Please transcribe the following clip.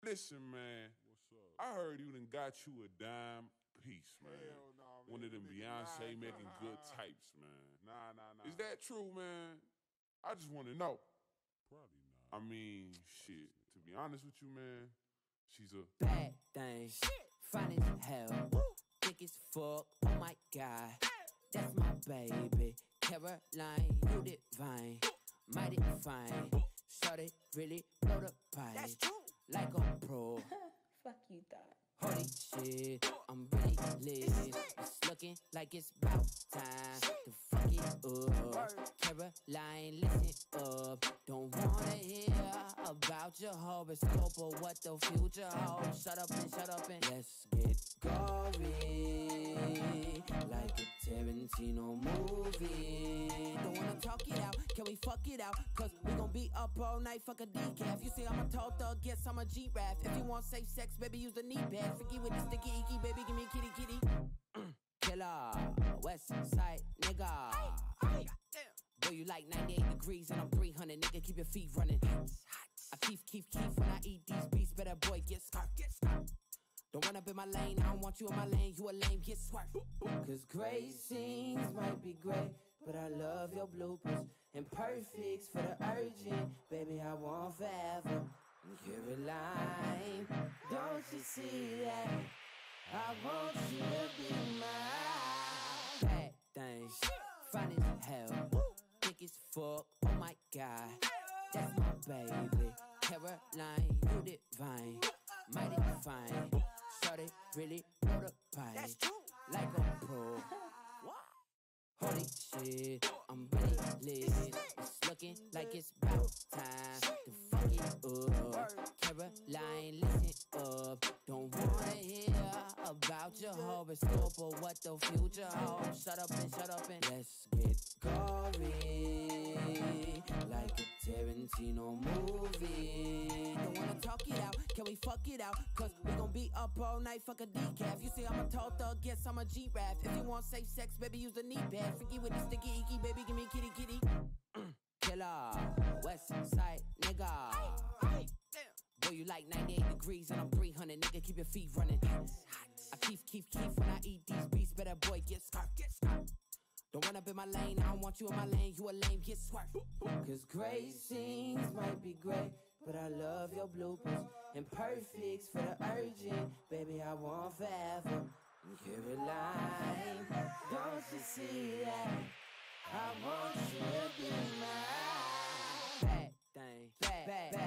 Listen, man. What's up? I heard you done got you a dime piece, man. Hell nah, man. One of them Beyonce nah, making nah. good types, man. Nah, nah, nah. Is that true, man? I just want to know. Probably not. I mean, shit. To be honest with you, man, she's a bad thing. Fine as hell. Thick as fuck. Oh my god. That's my baby. Caroline, you divine. Mighty fine. Shorty really blow the pipe. That's true. Like a pro. Fuck you thought. Holy shit, I'm really lit. It's looking like it's about time to fuck it up. Caroline, listen up. Don't wanna hear about your horoscope or what the future holds. Shut up and shut up and let's Tarantino movie. Don't wanna talk it out, can we fuck it out? Cause we gon' be up all night, fuck a decaf. You see, I'm a tall thug, yes, I'm a G-Rap. If you want safe sex, baby, use the knee pad. Forget with the sticky icky, baby, give me kitty kitty. Killer, West Side nigga. Boy, you like 98 degrees and I'm 300, nigga, keep your feet running. I keep, keep, keep when I eat these beats, better boy, get scarf, get scarf. Don't up in my lane, I don't want you in my lane, you a lame, get swerved. Cause great scenes might be great, but I love your bloopers. And perfects for the urgent, baby, I want forever. Caroline, don't you see that? I want you to be mine. Bad things, fine as hell, thick as fuck, oh my god. That's my baby. Caroline, you divine, mighty fine. Shorty really blow the pipe. That's true. Like a pro. Holy shit, I'm really lit. It's looking like it's about time to fuck it up. Caroline, listen up. Don't wanna hear about your horoscope or what the future holds. Shut up and shut up and let's get gory. Like a Tarantino movie. Don't wanna talk it out, can we fuck it out? Cause up all night, fuck a decaf. You see, I'm a tall thug, yes, I'm a G-Rap. If you want safe sex, baby, use the knee pad. Forget with the sticky icky, baby, give me kitty kitty. Killer, West Side nigga. Boy, you like 98 degrees and I'm 300, nigga, keep your feet running. I keep, keep, keep when I eat these beats, better boy, get scarf, get scarf. Don't run up in my lane, I don't want you in my lane, you a lame, get swerved. Cause great scenes might be great, but I love your bloopers. And perfects for the urgent, baby, I want forever. Caroline, don't you see that? I want you to be mine. Bad thing, bad, bad